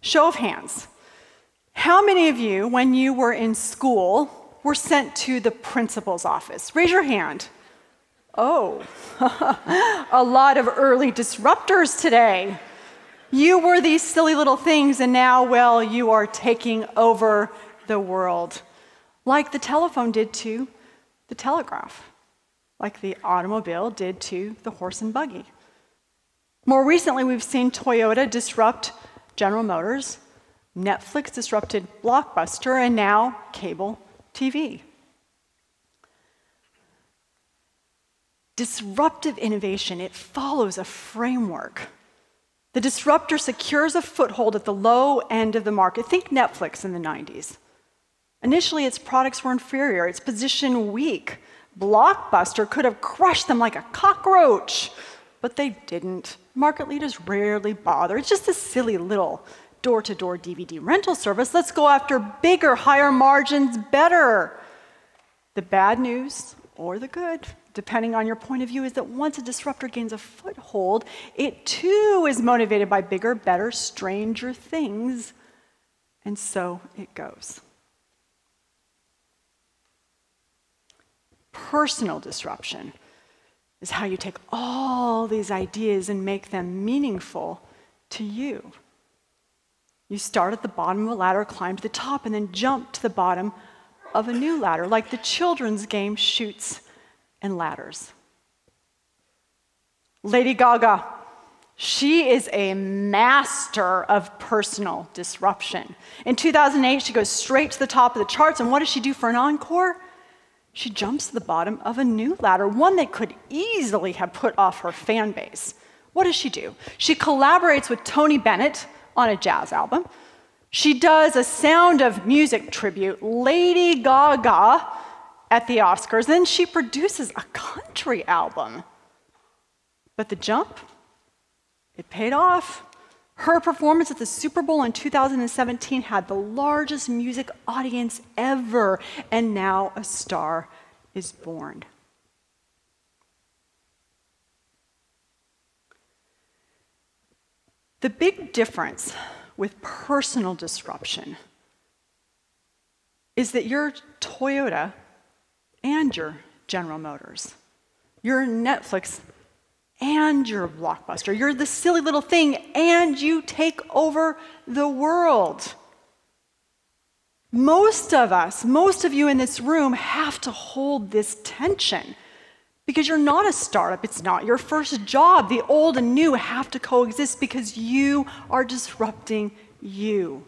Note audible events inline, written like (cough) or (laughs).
Show of hands. How many of you, when you were in school, were sent to the principal's office? Raise your hand. Oh, (laughs) a lot of early disruptors today. You were these silly little things, and now, well, you are taking over the world. Like the telephone did to the telegraph, like the automobile did to the horse and buggy. More recently, we've seen Toyota disrupt General Motors, Netflix disrupted Blockbuster, and now cable TV. Disruptive innovation, it follows a framework. The disruptor secures a foothold at the low end of the market. Think Netflix in the 90s. Initially, its products were inferior, its position weak. Blockbuster could have crushed them like a cockroach, but they didn't. Market leaders rarely bother. It's just a silly little door to door DVD rental service. Let's go after bigger, higher margins, better. The bad news or the good, depending on your point of view, is that once a disruptor gains a foothold, it too is motivated by bigger, better, stranger things. And so it goes. Personal disruption is how you take all these ideas and make them meaningful to you. You start at the bottom of a ladder, climb to the top, and then jump to the bottom of a new ladder, like the children's game Chutes and Ladders. Lady Gaga, she is a master of personal disruption. In 2008, she goes straight to the top of the charts, and what does she do for an encore? She jumps to the bottom of a new ladder, one that could easily have put off her fan base. What does she do? She collaborates with Tony Bennett on a jazz album. She does a sound of music tribute, Lady Gaga, at the Oscars. Then she produces a country album. But the jump, it paid off. Her performance at the Super Bowl in 2017 had the largest music audience ever, and now a star is born. The big difference with personal disruption is that your Toyota and your General Motors, your Netflix and you're a Blockbuster, you're the silly little thing and you take over the world. Most of us, most of you in this room, have to hold this tension because you're not a startup, it's not your first job. The old and new have to coexist because you are disrupting you.